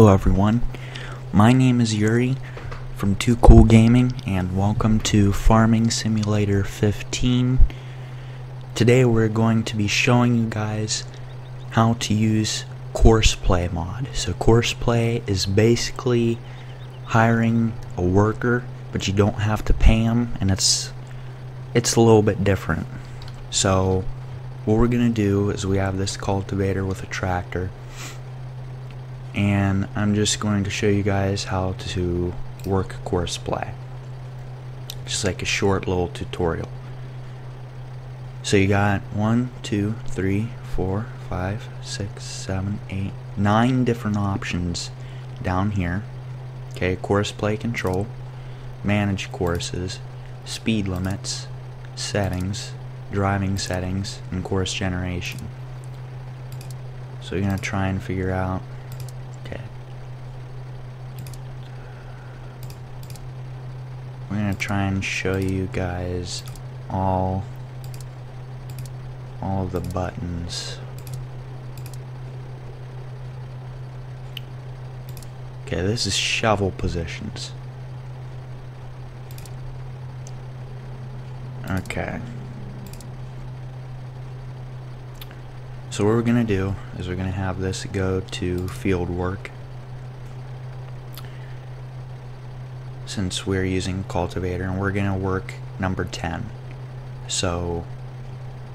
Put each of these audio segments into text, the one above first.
Hello everyone, my name is Yuri from twokool gaming and welcome to Farming Simulator 15. Today we're going to be showing you guys how to use Courseplay mod. So Courseplay is basically hiring a worker but you don't have to pay them and it's it's a little bit different. So what we're gonna do is we have this cultivator with a tractor and I'm just going to show you guys how to work Courseplay just like a short little tutorial. So you got one two three four five six seven eight nine different options down here. Okay Courseplay control manage courses speed limits settings driving settings and course generation. So you're gonna try and figure out okay we're gonna try and show you guys all all the buttons. Okay this is shovel positions. Okay. So what we're to do is we're to have this go to field work. Since we're using cultivator and we're going to work number 10. So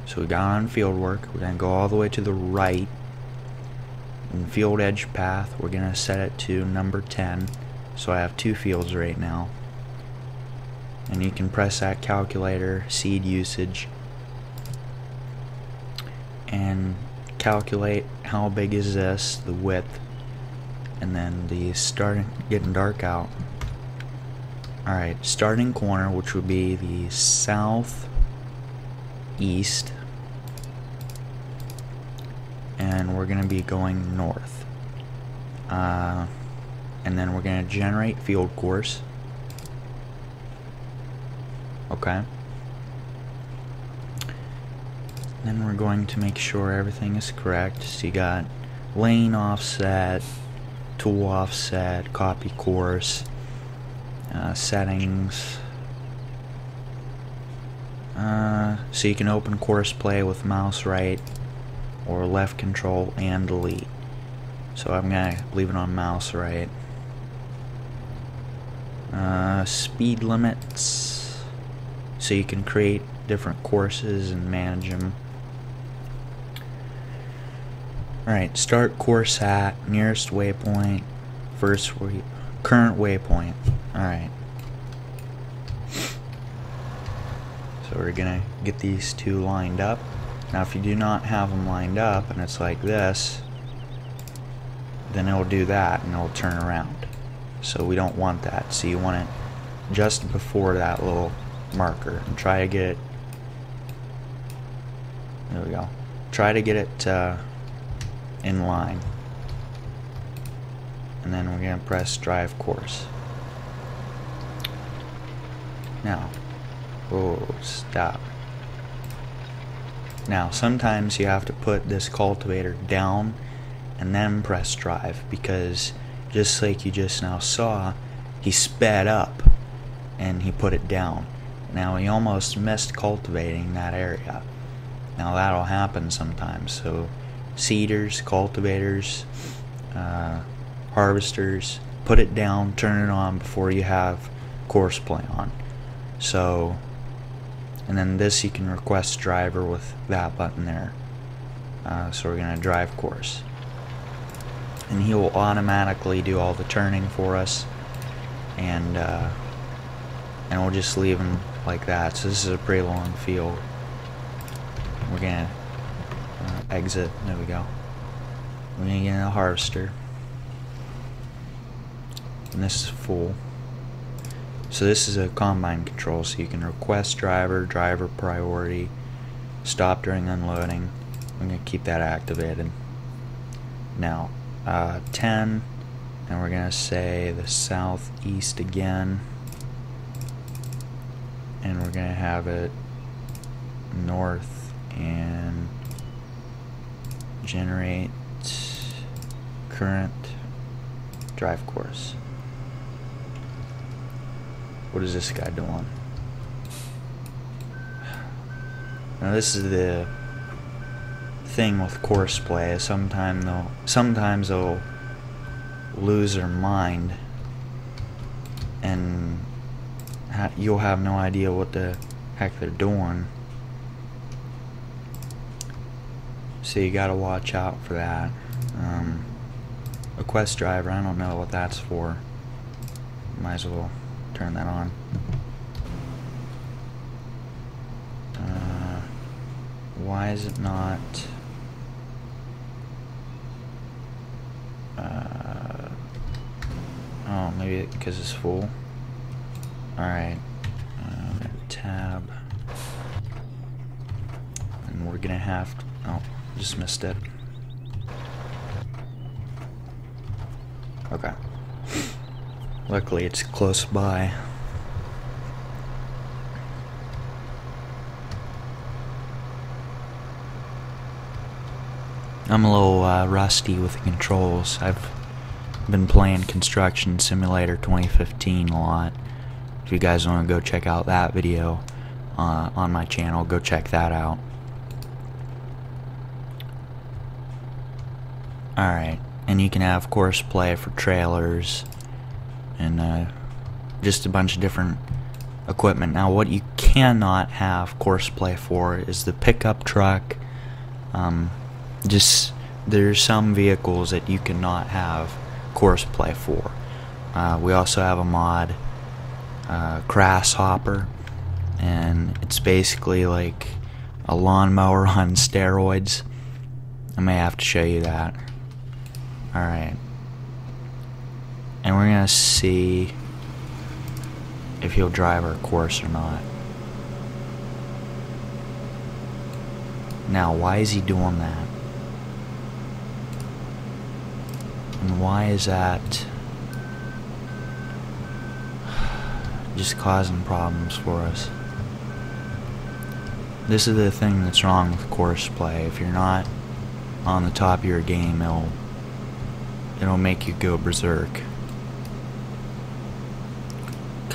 so we got on field work. We're going to go all the way to the right in field edge path. We're going to set it to number 10. So I have two fields right now. And you can press that calculator, seed usage, and calculate how big is this, the width, and then the starting getting dark out. Alright, starting corner, which would be the south east, and we're going to be going north. Uh, and then we're going to generate field course. Okay. Then we're going to make sure everything is correct. So you got lane offset, tool offset, copy course, uh, settings. Uh, so you can open Courseplay with mouse right or left control and delete. So I'm going to leave it on mouse right. Uh, speed limits. So you can create different courses and manage them. Alright, start course at, nearest waypoint, first way, current waypoint. Alright. So we're gonna get these two lined up. Now if you do not have them lined up and it's like this, then it'll do that and it'll turn around. So we don't want that. So you want it just before that little marker and try to get it there we go try to get it uh, in line. And then we're going to press drive course. Now, oh, stop. Now, sometimes you have to put this cultivator down and then press drive because just like you just now saw, he sped up and he put it down. Now, he almost missed cultivating that area. Now, that'll happen sometimes, so seeders, cultivators, uh, harvesters. Put it down, turn it on before you have Courseplay on. So, and then this you can request driver with that button there. Uh, so we're going to drive course. And he will automatically do all the turning for us. And, uh, and we'll just leave him like that. So this is a pretty long field. We're going to uh, exit. There we go. We're gonna get a harvester. And this is full. So this is a combine control, so you can request driver, driver priority, stop during unloading. I'm gonna keep that activated. Now, uh, 10, and we're gonna say the southeast again. And we're gonna have it north and generate current drive course. What is this guy doing? Now this is the thing with Courseplay. Sometimes they'll sometimes they'll lose their mind, and ha you'll have no idea what the heck they're doing. So you gotta watch out for that. Um, a quest driver, I don't know what that's for. Might as well turn that on. Uh, why is it not... Uh, oh, maybe because it's full. Alright. Uh, tab. And we're gonna have to... Oh, just missed it. Okay. Luckily, it's close by. I'm a little uh, rusty with the controls. I've been playing Construction Simulator 2015 a lot. If you guys want to go check out that video uh, on my channel, go check that out. Alright, and you can have Courseplay for trailers and uh, just a bunch of different equipment. Now, what you cannot have Courseplay for is the pickup truck. Um, just there's some vehicles that you cannot have Courseplay for. Uh, we also have a mod, uh, Grasshopper, and it's basically like a lawnmower on steroids. I may have to show you that. Alright. And we're gonna see if he'll drive our course or not. Now, why is he doing that? And why is that just causing problems for us? This is the thing that's wrong with Courseplay. If you're not on the top of your game, it'll it'll make you go berserk.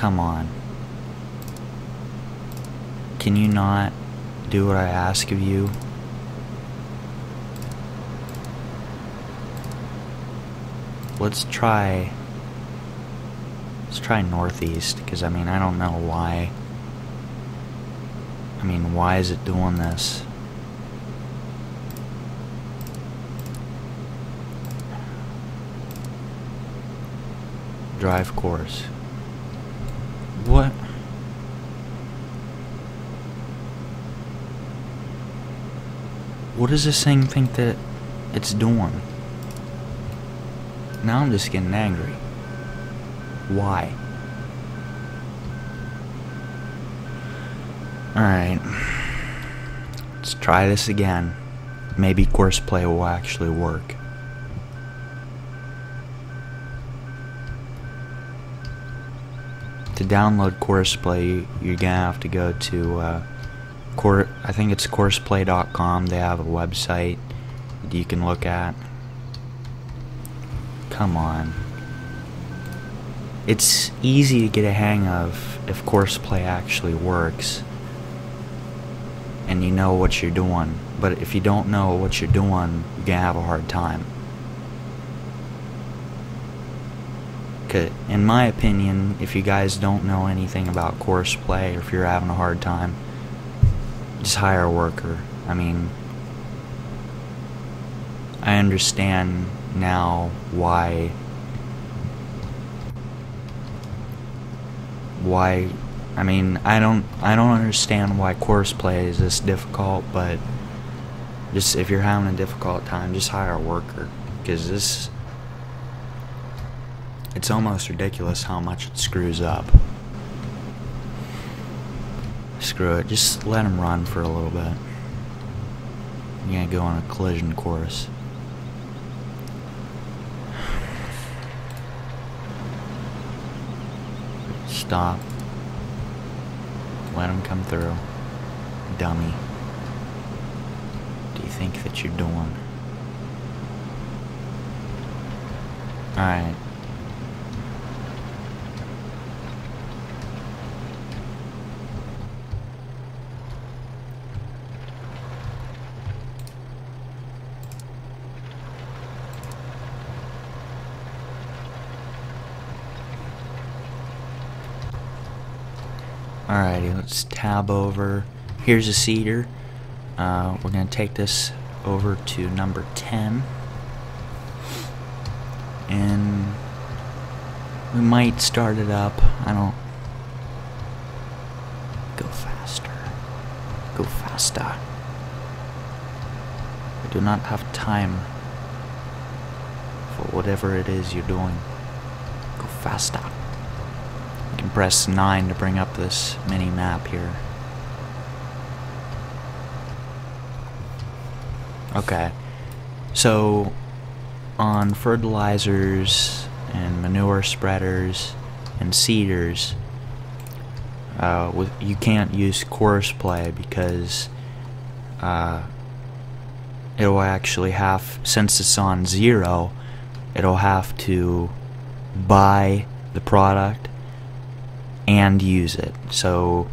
Come on. Can you not do what I ask of you? Let's try let's try northeast because I mean I don't know why I mean why is it doing this drive course. What? What does this thing think that it's doing? Now I'm just getting angry. Why? Alright. Let's try this again. Maybe Courseplay will actually work. to download Courseplay, you're gonna have to go to uh, Cor I think it's courseplay.com. They have a website that you can look at. Come on. It's easy to get a hang of if Courseplay actually works and you know what you're doing. But if you don't know what you're doing, you're gonna have a hard time. In my opinion, if you guys don't know anything about Courseplay or if you're having a hard time, just hire a worker. I mean, I understand now why why I mean, I don't I don't understand why Courseplay is this difficult, but just if you're having a difficult time, just hire a worker because this it's almost ridiculous how much it screws up. Screw it, just let him run for a little bit. You're gonna go on a collision course. Stop. Let him come through. Dummy. Do you think that you're doing? Alright. Alrighty, let's tab over. Here's a seeder. Uh, we're going to take this over to number 10. And we might start it up. I don't... Go faster. Go faster. I do not have time for whatever it is you're doing. Go faster. Can press 9 to bring up this mini map here. Okay. So, on fertilizers and manure spreaders and seeders, uh, you can't use Courseplay because uh, it'll actually have, since it's on zero, it'll have to buy the product and use it. So,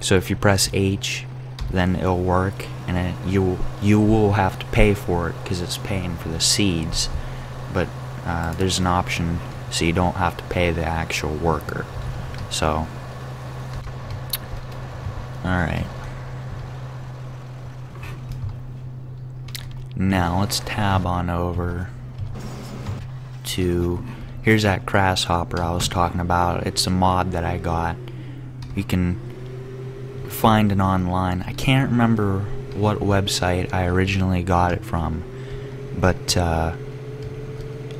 so if you press H, then it'll work, and it, you you will have to pay for it because it's paying for the seeds. But uh, there's an option so you don't have to pay the actual worker. So, all right. Now let's tab on over to here's that grasshopper I was talking about. It's a mod that I got. You can find it online. I can't remember what website I originally got it from, but uh,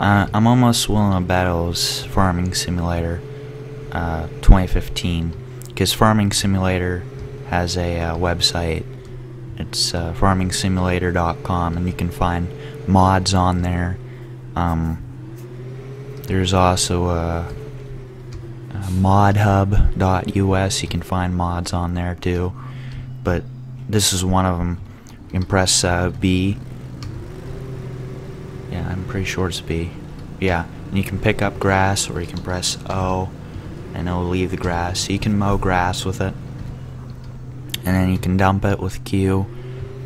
I, am almost willing to bet it was Farming Simulator uh, 2015, because Farming Simulator has a uh, website. It's uh, farmingsimulator.com, and you can find mods on there. Um, there's also a, a modhub.us. You can find mods on there too. But this is one of them. You can press uh, B. Yeah, I'm pretty sure it's B. Yeah, and you can pick up grass or you can press O and it'll leave the grass. So you can mow grass with it. And then you can dump it with Q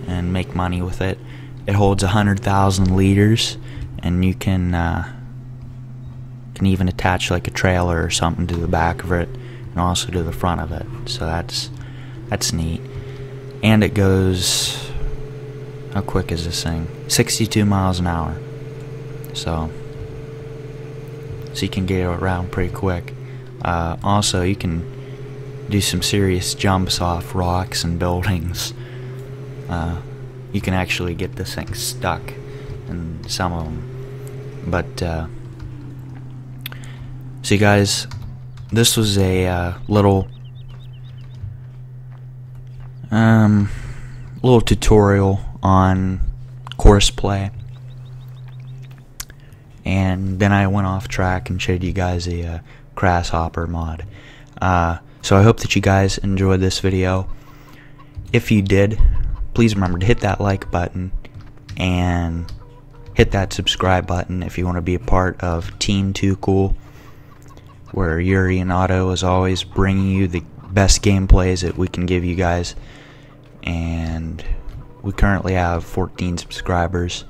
and make money with it. It holds 100,000 liters and you can uh, can even attach like a trailer or something to the back of it and also to the front of it. So that's that's neat. And it goes how quick is this thing? 62 miles an hour. So so you can get around pretty quick. Uh, also, you can do some serious jumps off rocks and buildings. Uh, you can actually get this thing stuck in some of them. But uh, so you guys, this was a uh, little um little tutorial on Courseplay. And then I went off track and showed you guys a uh, grasshopper mod. Uh, so I hope that you guys enjoyed this video. If you did, please remember to hit that like button and hit that subscribe button if you want to be a part of Team twokool where Yuri and Otto is always bringing you the best gameplays that we can give you guys. And we currently have 14 subscribers,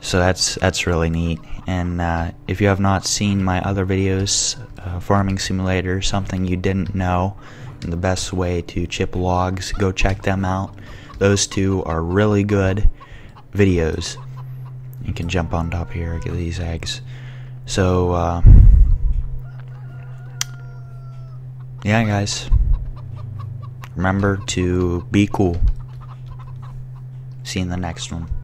so that's that's really neat. And uh, if you have not seen my other videos, uh, Farming Simulator, something you didn't know, and the best way to chip logs, go check them out. Those two are really good videos. You can jump on top here, get these eggs. So. Uh, yeah, guys. Remember to be cool. See you in the next one.